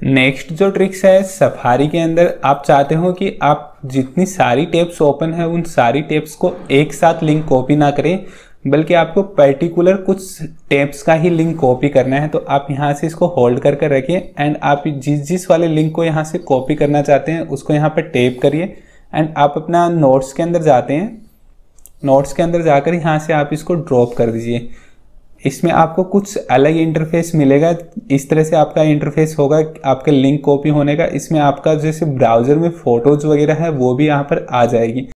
Next जो tricks है safari के अंदर आप चाहते हो कि आप जितनी सारी टेप्स ओपन है, उन सारी टेप्स को एक साथ लिंक कॉपी ना करें, बल्कि आपको पर्टिकुलर कुछ टेप्स का ही लिंक कॉपी करना है तो आप यहाँ से इसको होल्ड कर कर रखिए एंड आप जिस जिस वाले लिंक को यहाँ से कॉपी करना चाहते हैं, उसको यहाँ पर टेप करिए एंड आप अपना नोट्स के अंदर जाते हैं नोट्स के अंदर जाकर यहाँ से आप इसको ड्रॉप कर दीजिए। इसमें आपको कुछ अलग इंटरफेस मिलेगा। इस तरह से आपका इंटरफेस होगा, आपके लिंक कॉपी होने का। इसमें आपका जैसे ब्राउज़र में फ़ोटोज़ वगैरह है, वो भी यहाँ पर आ जाएगी।